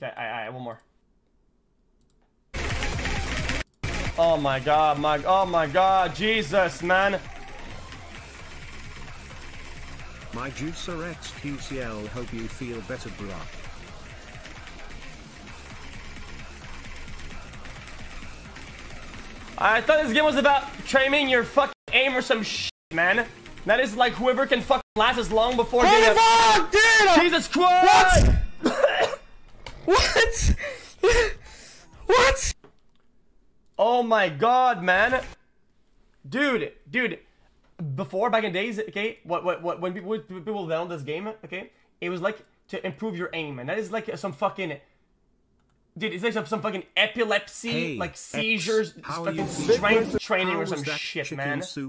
Okay, I, I, one more. Oh my god, my, oh my god, Jesus, man. My juicer XQCL hope you feel better bruh. I thought this game was about training your fucking aim or some shit, man. That is like whoever can fucking last as long before What getting the a- fuck, dude? Jesus Christ! What? What? What? Oh my god, man. Dude, dude. Before, back in days, okay, what, what, what, when people, when people download this game, okay, it was like to improve your aim, and that is like some fucking, dude, it's like some, some fucking epilepsy, Hey, like seizures, fucking strength training or some shit, man. soup?